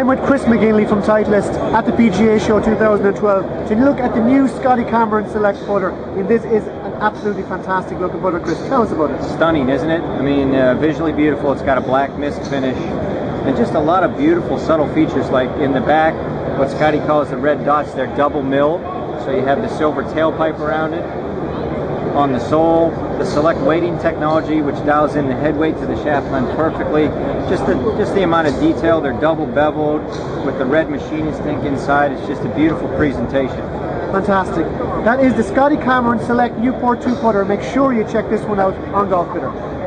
I'm with Chris McGinley from Titleist at the PGA Show 2012. So you look at the new Scotty Cameron Select putter, this is an absolutely fantastic looking putter. Chris, tell us about it. Stunning, isn't it? I mean, uh, visually beautiful. It's got a black mist finish, and just a lot of beautiful, subtle features. Like in the back, what Scotty calls the red dots. They're double milled, so you have the silver tailpipe around it on the sole, the select weighting technology, which dials in the head weight to the shaft length perfectly. Just the just the amount of detail. They're double beveled with the red machinist ink inside. It's just a beautiful presentation. Fantastic. That is the Scotty Cameron Select Newport 2 putter. Make sure you check this one out on Golf Fitter.